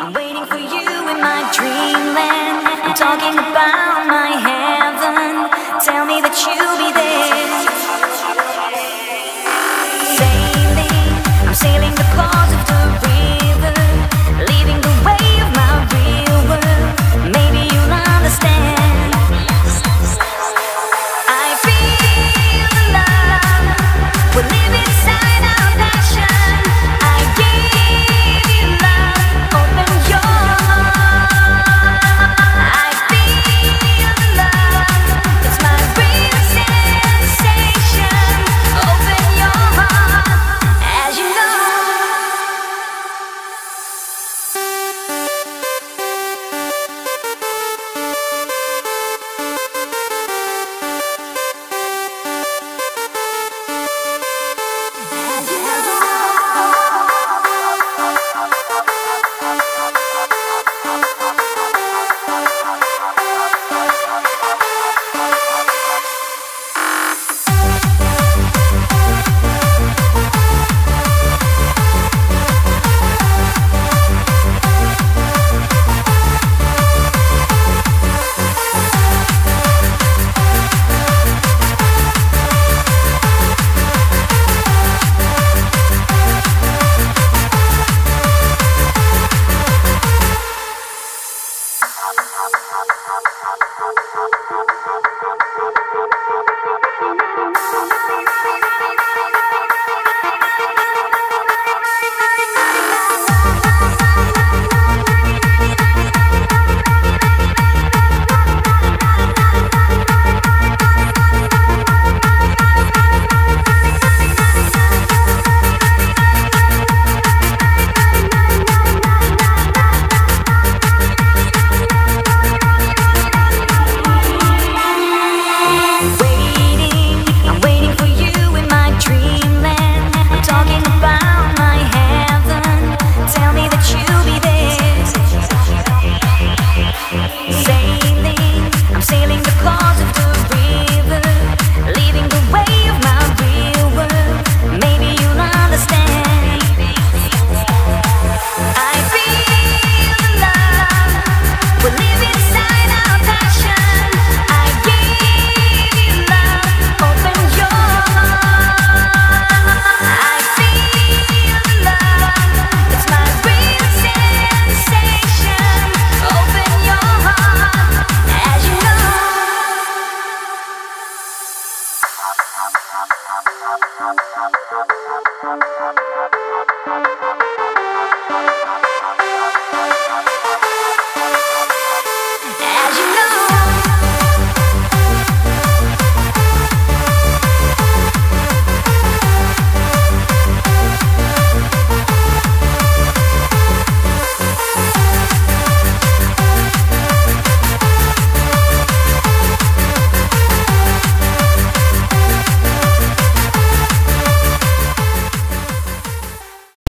I'm waiting for you in my dreamland. I'm talking about my heaven. Thank you.